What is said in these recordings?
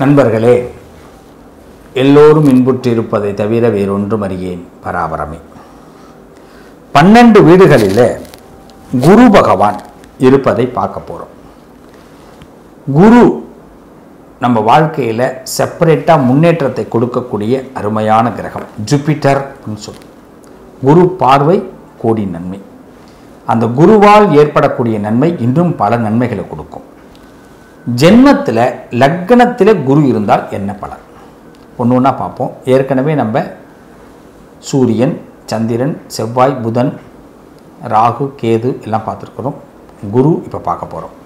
நண்பர்களே எல்லோரும் இன்புற்றிருப்பதை தவிர வேறொன்றும் அறியேன் பராபரமே. பன்னெண்டு வீடுகளில் குரு பகவான் இருப்பதை பார்க்க போகிறோம் குரு நம்ம வாழ்க்கையில் செப்பரேட்டாக முன்னேற்றத்தை கொடுக்கக்கூடிய அருமையான கிரகம் ஜூபிட்டர் சொல்லும் குரு பார்வை கோடி நன்மை. அந்த குருவால் ஏற்படக்கூடிய நன்மை இன்னும் பல நன்மைகளை கொடுக்கும். ஜென்மத்தில் லக்னத்தில் குரு இருந்தால் என்ன பலன்? ஒன்று ஒன்றா பார்ப்போம். ஏற்கனவே நம்ம சூரியன் சந்திரன் செவ்வாய் புதன் ராகு கேது எல்லாம் பார்த்துருக்குறோம். குரு இப்போ பார்க்க போகிறோம்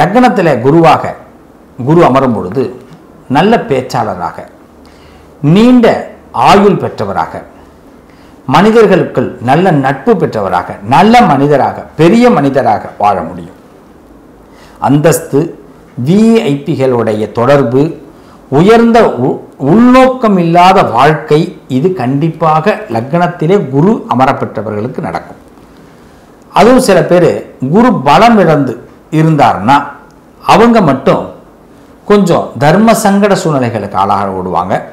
லக்னத்தில் குருவாக குரு அமரும் பொழுது நல்ல பேச்சாளராக நீண்ட ஆயுள் பெற்றவராக மனிதர்களுக்குள் நல்ல நட்பு பெற்றவராக நல்ல மனிதராக பெரிய மனிதராக வாழ முடியும். அந்தஸ்து விஐபிகளுடைய தொடர்பு உயர்ந்த உ- உள்நோக்கம் இல்லாத வாழ்க்கை இது கண்டிப்பாக லக்னத்திலே குரு அமரப்பெற்றவர்களுக்கு நடக்கும். அதுவும் சில பேர் குரு பலம் இழந்து இருந்தாருன்னா அவங்க மட்டும் கொஞ்சம் தர்ம சங்கட சூழ்நிலைகளுக்கு ஆளாக விடுவாங்க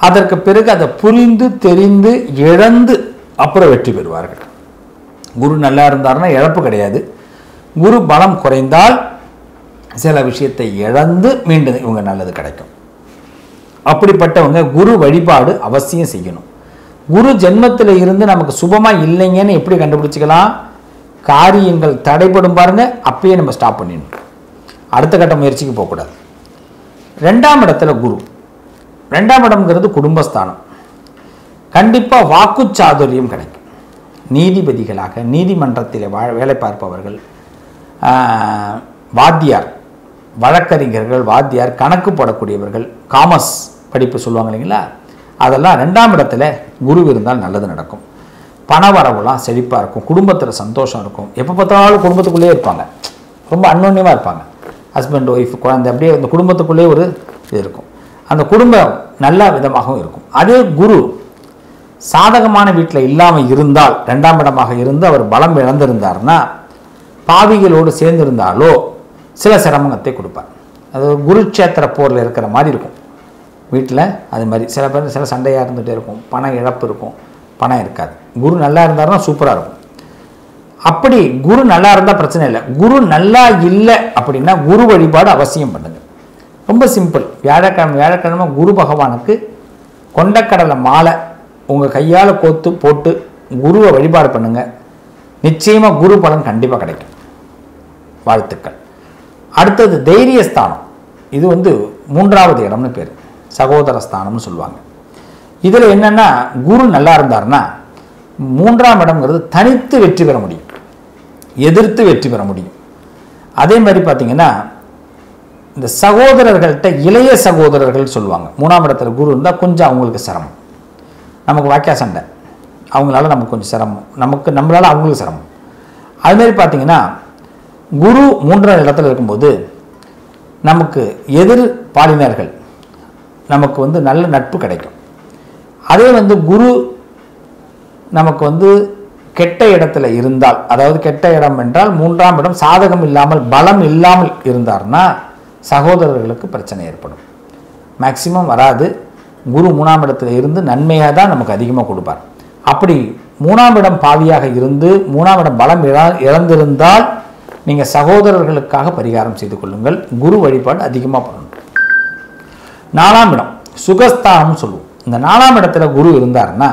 அதற்கு பிறகு அதை புரிந்து தெரிந்து இழந்து அப்புறம் வெற்றி பெறுவார்கள். குரு நல்லா இருந்தாருன்னா இழப்பு கிடையாது. குரு பலம் குறைந்தால் சில விஷயத்தை இழந்து மீண்டும் இவங்க நல்லது கிடைக்கும். அப்படிப்பட்டவங்க குரு வழிபாடு அவசியம் செய்யணும். குரு ஜென்மத்தில் இருந்து நமக்கு சுபமாக இல்லைங்கன்னு எப்படி கண்டுபிடிச்சிக்கலாம்? காரியங்கள் தடைப்படும் பாருங்கள் அப்பயே நம்ம ஸ்டாப் பண்ணிடணும். அடுத்த கட்ட முயற்சிக்கு போகக்கூடாது. ரெண்டாம் இடத்துல குரு. ரெண்டாம் இடம்ங்கிறது குடும்பஸ்தானம். கண்டிப்பாக வாக்கு சாதுரியம் கிடைக்கும். நீதிபதிகளாக நீதிமன்றத்தில் வா வேலை பார்ப்பவர்கள் வாத்தியார் வழக்கறிஞர்கள் வாத்தியார் கணக்கு போடக்கூடியவர்கள் காமர்ஸ் படிப்பு சொல்லுவாங்க இல்லைங்களா? அதெல்லாம் ரெண்டாம் இடத்துல குரு இருந்தால் நல்லது நடக்கும். பண வரவுலாம் செழிப்பாக இருக்கும். குடும்பத்தில் சந்தோஷம் இருக்கும். எப்போ பார்த்தாலும் குடும்பத்துக்குள்ளேயே இருப்பாங்க. ரொம்ப அன்னோன்யமாக இருப்பாங்க. ஹஸ்பண்ட் ஒய்ஃப் குழந்தை அப்படியே அந்த குடும்பத்துக்குள்ளேயே ஒரு இது இருக்கும். அந்த குடும்பம் நல்ல விதமாகவும் இருக்கும். அதே குரு சாதகமான வீட்டில் இல்லாமல் இருந்தால் ரெண்டாம் இடமாக இருந்து அவர் பலம் இழந்திருந்தார்னா பாவிகளோடு சேர்ந்திருந்தாலோ சில சிரமத்தை கொடுப்பார். அது ஒரு குருட்சேத்திர போரில் இருக்கிற மாதிரி இருக்கும். வீட்டில் அது மாதிரி சில பேர் சில சண்டையாக இருந்துகிட்டே இருக்கும். பண இழப்பு இருக்கும். பணம் இருக்காது. குரு நல்லா இருந்தாருன்னா சூப்பராக இருக்கும். அப்படி குரு நல்லா இருந்தால் பிரச்சனை இல்லை. குரு நல்லா இல்லை அப்படின்னா குரு வழிபாடு அவசியம் பண்ணுங்க. ரொம்ப சிம்பிள் வியாழக்கிழமை வியாழக்கிழமை குரு பகவானுக்கு கொண்டக்கடலை மாலை உங்கள் கையால் கோத்து போட்டு குருவை வழிபாடு பண்ணுங்கள் நிச்சயமாக குரு பலன் கண்டிப்பாக கிடைக்கும். வாழ்த்துக்கள். அடுத்தது தைரியஸ்தானம். இது வந்து மூன்றாவது இடம்னு பேர். சகோதர ஸ்தானம்னு சொல்லுவாங்க. இதில் என்னென்னா குரு நல்லா இருந்தாருன்னா மூன்றாம் இடம்ங்கிறது தனித்து வெற்றி பெற முடியும். எதிர்த்து வெற்றி பெற முடியும். அதே மாதிரி பார்த்தீங்கன்னா இந்த சகோதரர்கள்ட்ட இளைய சகோதரர்கள் சொல்லுவாங்க. மூணாம் இடத்துல குரு இருந்தால் கொஞ்சம் அவங்களுக்கு சிரமம். நமக்கு வாக்கியா சண்டை. அவங்களால நமக்கு கொஞ்சம் சிரமம். நமக்கு நம்மளால அவங்களுக்கு சிரமம். அதுமாரி பார்த்திங்கன்னா பார்த்தீங்கன்னா குரு மூன்றாம் இடத்துல இருக்கும்போது நமக்கு எதிர் பாலினர்கள் நமக்கு வந்து நல்ல நட்பு கிடைக்கும். அதே வந்து குரு நமக்கு வந்து கெட்ட இடத்துல இருந்தால் அதாவது கெட்ட இடம் என்றால் மூன்றாம் இடம் சாதகம் இல்லாமல் பலம் இல்லாமல் இருந்தார்னா சகோதரர்களுக்கு பிரச்சனை ஏற்படும். மேக்சிமம் வராது. குரு மூணாம் இடத்துல இருந்து நன்மையாக தான் நமக்கு அதிகமாக கொடுப்பார். அப்படி மூணாம் இடம் பாவியாக இருந்து மூணாம் இடம் பலம் இழ- இழந்திருந்தால் நீங்கள் சகோதரர்களுக்காக பரிகாரம் செய்து கொள்ளுங்கள். குரு வழிபாடு அதிகமாக பண்ணணும். நாலாம் இடம் சுகஸ்தானம்னு சொல்லுவோம். இந்த நாலாம் இடத்துல குரு இருந்தாருன்னா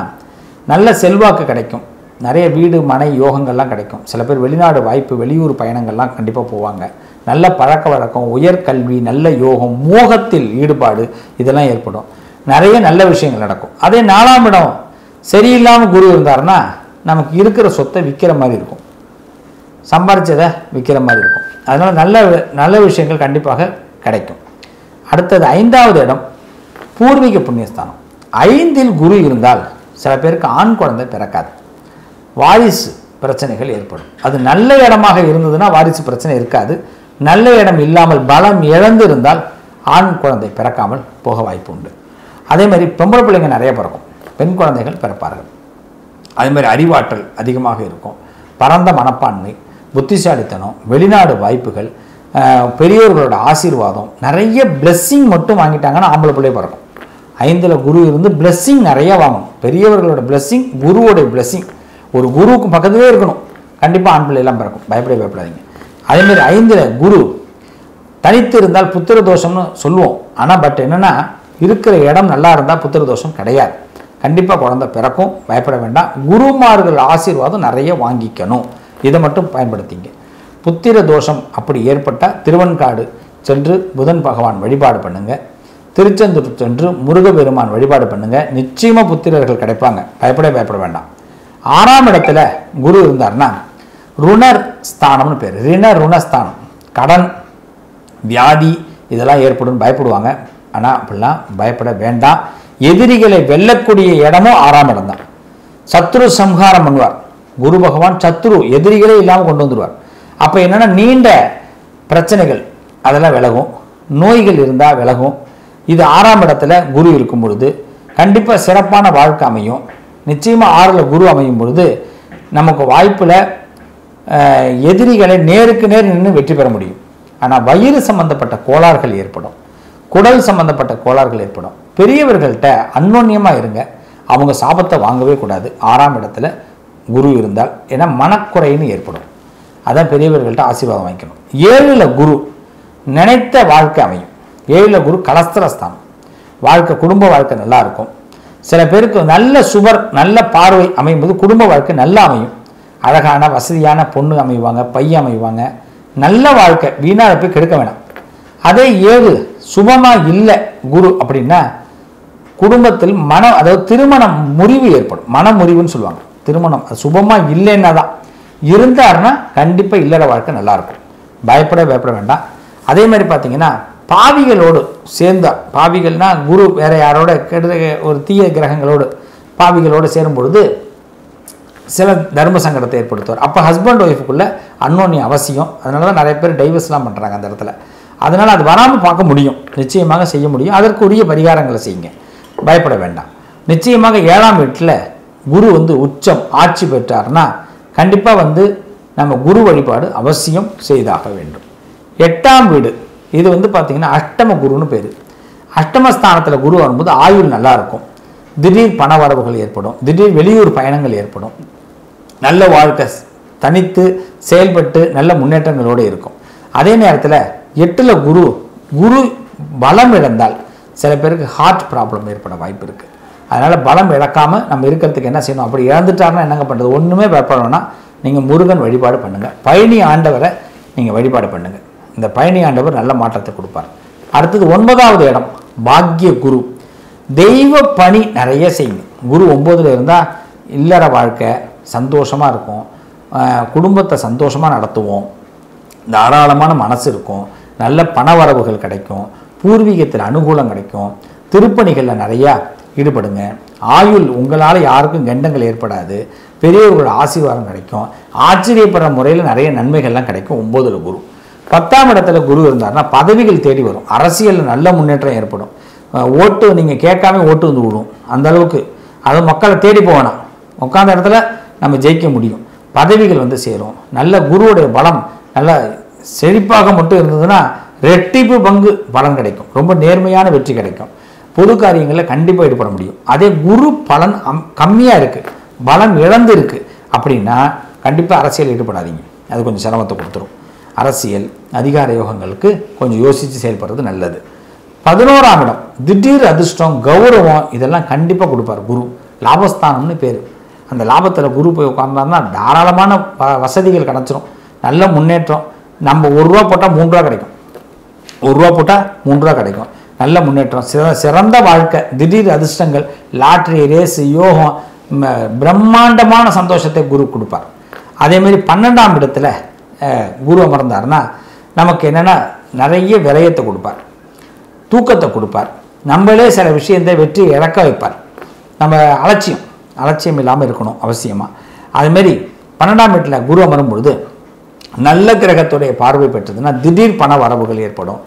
நல்ல செல்வாக்கு கிடைக்கும். நிறைய வீடு மனை யோகங்கள்லாம் கிடைக்கும். சில பேர் வெளிநாடு வாய்ப்பு வெளியூர் பயணங்கள்லாம் கண்டிப்பாக போவாங்க. நல்ல பழக்க வழக்கம் உயர்கல்வி நல்ல யோகம் மோகத்தில் ஈடுபாடு இதெல்லாம் ஏற்படும். நிறைய நல்ல விஷயங்கள் நடக்கும். அதே நாலாம் இடம் சரியில்லாமல் குரு இருந்தாருன்னா நமக்கு இருக்கிற சொத்தை விற்கிற மாதிரி இருக்கும். சம்பாரித்ததை விற்கிற மாதிரி இருக்கும். அதனால் நல்ல நல்ல விஷயங்கள் கண்டிப்பாக கிடைக்கும். அடுத்தது ஐந்தாவது இடம் பூர்வீக புண்ணியஸ்தானம். ஐந்தில் குரு இருந்தால் சில பேருக்கு ஆண் குழந்தை பிறக்காது. வாரிசு பிரச்சனைகள் ஏற்படும். அது நல்ல இடமாக இருந்ததுன்னா வாரிசு பிரச்சனை இருக்காது. நல்ல இடம் இல்லாமல் பலம் இழந்து இருந்தால் ஆண் குழந்தை பிறக்காமல் போக வாய்ப்பு உண்டு. அதே மாதிரி பொம்பளை பிள்ளைங்க நிறைய பிறக்கும் பெண் குழந்தைகள் பிறப்பார்கள். அதே மாதிரி அறிவாற்றல் அதிகமாக இருக்கும். பரந்த மனப்பான்மை புத்திசாலித்தனம் வெளிநாடு வாய்ப்புகள் பெரியவர்களோட பெரியோர்களோட ஆசீர்வாதம் நிறைய பிளெஸ்ஸிங் மட்டும் வாங்கிட்டாங்கன்னா ஆம்பளை பிள்ளைய பிறக்கும். ஐந்தில் குரு இருந்து பிளெஸ்ஸிங் நிறைய வாங்கணும். பெரியவர்களோட பிளெஸ்ஸிங் குருவோடைய பிளெஸ்ஸிங் ஒரு குருவுக்கு பக்கத்துலேயே இருக்கணும். கண்டிப்பாக ஆண் பிள்ளையெல்லாம் பிறக்கும். பயப்படவே பயப்படாதீங்க. அதேமாதிரி ஐந்தில் குரு தனித்து இருந்தால் புத்திர தோஷம்னு சொல்லுவோம். ஆனால் பட் என்னென்னா இருக்கிற இடம் நல்லா இருந்தால் புத்திர தோஷம் கிடையாது. கண்டிப்பாக குழந்தை பிறக்கும். பயப்பட வேண்டாம். குருமார்கள் ஆசீர்வாதம் நிறைய வாங்கிக்கணும். இதை மட்டும் பயன்படுத்திங்க. புத்திர தோஷம் அப்படி ஏற்பட்டால் திருவன்காடு சென்று புதன் பகவான் வழிபாடு பண்ணுங்க. திருச்செந்தூர் சென்று முருகபெருமான் வழிபாடு பண்ணுங்க. நிச்சயமாக புத்திரர்கள் கிடைப்பாங்க. பயப்படவே பயப்பட வேண்டாம். ஆறாம் இடத்துல குரு இருந்தார்னா ருணர் ஸ்தானம்னு பேர். ரிண ருணஸ்தானம் கடன் வியாதி இதெல்லாம் ஏற்படும் பயப்படுவாங்க. ஆனால் அப்படிலாம் பயப்பட வேண்டாம். எதிரிகளை வெல்லக்கூடிய இடமும் ஆறாம் இடம் தான் சத்ரு சம்ஹாரம் பண்ணுவார். குரு பகவான் சத்ரு எதிரிகளே இல்லாமல் கொண்டு வந்துடுவார் அப்போ என்னென்னா நீண்ட பிரச்சனைகள் அதெல்லாம் விலகும். நோய்கள் இருந்தால் விலகும். இது ஆறாம் இடத்துல குரு இருக்கும் பொழுது கண்டிப்பாக சிறப்பான வாழ்க்கை அமையும். நிச்சயமாக ஆறில் குரு அமையும் பொழுது நமக்கு வாய்ப்பில் எதிரிகளை நேருக்கு நேர் நின்று வெற்றி பெற முடியும். ஆனால் வயிறு சம்பந்தப்பட்ட கோளாறுகள் ஏற்படும். குடல் சம்பந்தப்பட்ட கோளாறுகள் ஏற்படும். பெரியவர்கள்ட்ட அன்னோன்யமாக இருங்க. அவங்க சாபத்தை வாங்கவே கூடாது. ஆறாம் இடத்துல குரு இருந்தால் ஏன்னா மனக்குறைன்னு ஏற்படும். அதான் பெரியவர்கள்ட்ட ஆசீர்வாதம் வாங்கிக்கணும். ஏழில் குரு நினைத்த வாழ்க்கை அமையும். ஏழில் குரு கலஸ்திரஸ்தானம். வாழ்க்கை குடும்ப வாழ்க்கை நல்லா இருக்கும். சில பேருக்கு நல்ல சுவர் நல்ல பார்வை அமையும் போது குடும்ப வாழ்க்கை நல்லா அமையும். அழகான வசதியான பொண்ணு அமைவாங்க பையன் அமைவாங்க. நல்ல வாழ்க்கை வீணாக போய் கெடுக்க வேணாம். அதே ஏழு சுபமாக இல்லை குரு அப்படின்னா குடும்பத்தில் மன அதாவது திருமணம் முறிவு ஏற்படும். மன முறிவுன்னு சொல்லுவாங்க. திருமணம். சுபமாக இல்லைன்னா தான் இருந்தாருன்னா கண்டிப்பாக இல்லற வாழ்க்கை நல்லா இருக்கும் பயப்பட பயப்பட வேண்டாம். அதே மாதிரி பார்த்தீங்கன்னா பாவிகளோடு சேர்ந்தா பாவிகள்னா குரு வேற யாரோட கெடுத ஒரு தீய கிரகங்களோடு பாவிகளோடு சேரும் பொழுது சில தர்ம சங்கடத்தை ஏற்படுத்துவார். அப்போ ஹஸ்பண்ட் ஒய்ஃபுக்குள்ளே அன்னோன்னி அவசியம். அதனால தான் நிறைய பேர் டைவர்ஸ்லாம் பண்ணுறாங்க அந்த இடத்துல. அதனால் அது வராமல் பார்க்க முடியும். நிச்சயமாக செய்ய முடியும். அதற்குரிய பரிகாரங்களை செய்யுங்க. பயப்பட வேண்டாம். நிச்சயமாக ஏழாம் வீட்டில் குரு வந்து உச்சம் ஆட்சி பெற்றார்னா கண்டிப்பாக வந்து நம்ம குரு வழிபாடு அவசியம் செய்தாக வேண்டும். எட்டாம் வீடு இது வந்து பார்த்திங்கன்னா அஷ்டம குருன்னு பேர். அஷ்டமஸ்தானத்தில் குரு வரும்போது ஆயுள் நல்லா இருக்கும். திடீர் பண வரவுகள் ஏற்படும் திடீர் வெளியூர் பயணங்கள் ஏற்படும். நல்ல வாழ்க்கை தனித்து செயல்பட்டு நல்ல முன்னேற்றங்களோடு இருக்கும். அதே நேரத்தில் எட்டில் குரு குரு பலம் இழந்தால் சில பேருக்கு ஹார்ட் ப்ராப்ளம் ஏற்பட வாய்ப்பு இருக்குது அதனால் பலம் இழக்காமல் நம்ம இருக்கிறதுக்கு என்ன செய்யணும்? அப்படி இழந்துட்டாருன்னா என்னங்க பண்ணுறது ஒன்றுமே பயப்படணும்னா நீங்கள் முருகன் வழிபாடு பண்ணுங்கள் பழனி ஆண்டவரை நீங்கள் வழிபாடு பண்ணுங்கள் இந்த பழனி ஆண்டவர் நல்ல மாற்றத்தை கொடுப்பார். அடுத்தது ஒன்பதாவது இடம் பாக்ய குரு. தெய்வ பணி நிறைய செய்யுங்க. குரு ஒம்போதில் இருந்தால் இல்லற வாழ்க்கை சந்தோஷமாக இருக்கும். குடும்பத்தை சந்தோஷமாக நடத்துவோம். தாராளமான மனசு இருக்கும். நல்ல பண வரவுகள் கிடைக்கும். பூர்வீகத்தில் அனுகூலம் கிடைக்கும். திருப்பணிகளில் நிறையா ஈடுபடுங்க. ஆயுள் உங்களால் யாருக்கும் கண்டங்கள் ஏற்படாது. பெரியவர்களோட ஆசீர்வாதம் கிடைக்கும். ஆச்சரியப்படுற முறையில் நிறைய நன்மைகள்லாம் கிடைக்கும். ஒம்போதில் குரு. பத்தாம் இடத்துல குரு இருந்தாருன்னா பதவிகள் தேடி வரும். அரசியலில் நல்ல முன்னேற்றம் ஏற்படும். ஓட்டு நீங்கள் கேட்காம ஓட்டு வந்து விடும். அந்த அளவுக்கு. அது மக்களை தேடி போகணும் உட்காந்த இடத்துல நம்ம ஜெயிக்க முடியும். பதவிகள் வந்து சேரும். நல்ல குருவுடைய பலம் நல்ல செழிப்பாக மட்டும் இருந்ததுன்னா ரெட்டிப்பு பங்கு பலன் கிடைக்கும். ரொம்ப நேர்மையான வெற்றி கிடைக்கும். பொது காரியங்களில் கண்டிப்பாக ஈடுபட முடியும். அதே குரு பலன் அம் கம்மியாக இருக்குது பலம் இழந்து இருக்குது அப்படின்னா கண்டிப்பாக அரசியல் ஈடுபடாதீங்க. அது கொஞ்சம் சிரமத்தை கொடுத்துரும். அரசியல் அதிகார யோகங்களுக்கு கொஞ்சம் யோசித்து செயல்படுறது நல்லது. பதினோராம் இடம் திடீர் அதிர்ஷ்டம் கௌரவம் இதெல்லாம் கண்டிப்பாக கொடுப்பார் குரு. லாபஸ்தானம்னு பேர். அந்த லாபத்தில் குரு போய் உட்கார்ந்தாருன்னா தாராளமான வ- வசதிகள் கிடச்சிரும். நல்ல முன்னேற்றம். நம்ம ஒரு ரூபா போட்டால் மூன்றுரூவா ரூபா கிடைக்கும். ஒரு ரூபா போட்டால் மூன்றுரூவா ரூபா கிடைக்கும். நல்ல முன்னேற்றம். சிற சிறந்த வாழ்க்கை திடீர் அதிர்ஷ்டங்கள் லாட்ரி ரேஸ் யோகம் பிரம்மாண்டமான சந்தோஷத்தை குரு கொடுப்பார். அதேமாரி பன்னெண்டாம் இடத்துல குரு அமர்ந்தார்னா நமக்கு என்னென்னா நிறைய விரயத்தை கொடுப்பார். தூக்கத்தை கொடுப்பார். நம்மளே சில விஷயத்தை வெற்றி இழக்க வைப்பார். நம்ம அலட்சியம் அலட்சியம் இல்லாமல் இருக்கணும் அவசியமாக அதுமாரி பன்னெண்டாம் வீட்டில் குரு அமரும் பொழுது நல்ல கிரகத்துடைய பார்வை பெற்றதுன்னா திடீர் பண வரவுகள் ஏற்படும்.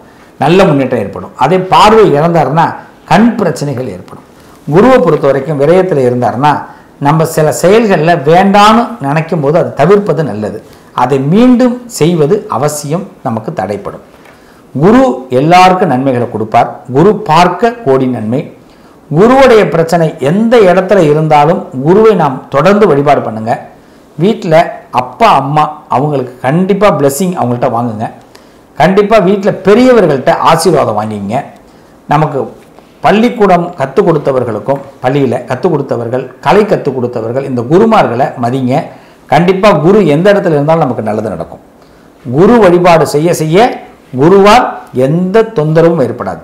நல்ல முன்னேற்றம் ஏற்படும். அதே பார்வை இழந்தாருன்னா கண் பிரச்சனைகள் ஏற்படும். குருவை பொறுத்த வரைக்கும் விரயத்தில் இருந்தாருன்னா நம்ம சில செயல்களில் வேண்டான்னு நினைக்கும் போது அதை தவிர்ப்பது நல்லது. அதை மீண்டும் செய்வது அவசியம் நமக்கு தடைப்படும். குரு எல்லாருக்கும் நன்மைகளை கொடுப்பார். குரு பார்க்க கோடி நன்மை. குருவுடைய பிரச்சனை எந்த இடத்துல இருந்தாலும் குருவை நாம் தொடர்ந்து வழிபாடு பண்ணுங்கள் வீட்டில் அப்பா அம்மா அவங்களுக்கு கண்டிப்பாக பிளெஸ்ஸிங் அவங்கள்ட்ட வாங்குங்க. கண்டிப்பாக வீட்டில் பெரியவர்கள்ட்ட ஆசீர்வாதம் வாங்கிங்க நமக்கு பள்ளிக்கூடம் கற்றுக் கொடுத்தவர்களுக்கும் பள்ளியில் கற்றுக் கொடுத்தவர்கள் கலை கற்றுக் கொடுத்தவர்கள் இந்த குருமார்களை மதிங்க. கண்டிப்பாக குரு எந்த இடத்துல இருந்தாலும் நமக்கு நல்லது நடக்கும். குரு வழிபாடு செய்ய செய்ய குருவால் எந்த தொந்தரவும் ஏற்படாது.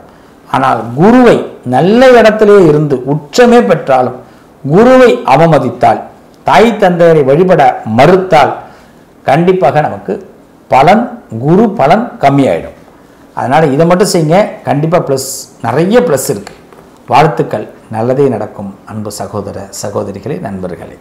ஆனால் குருவை நல்ல இடத்திலே இருந்து உச்சமே பெற்றாலும் குருவை அவமதித்தால் தாய் தந்தையரை வழிபட மறுத்தால் கண்டிப்பாக நமக்கு பலன் குரு பலன் கம்மியாயிடும். அதனால் இதை மட்டும் செய்யுங்க. கண்டிப்பாக ப்ளஸ் நிறைய ப்ளஸ் இருக்குது வாழ்த்துக்கள். நல்லதே நடக்கும். அன்பு சகோதர சகோதரிகளே நண்பர்களே.